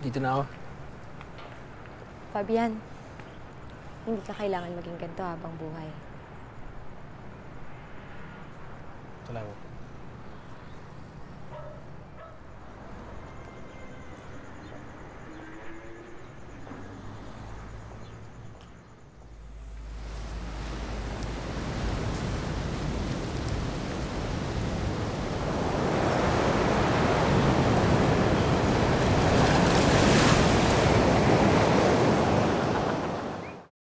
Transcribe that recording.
Dito na ako. Fabian, hindi ka kailangan maging ganito habang buhay. Salamat.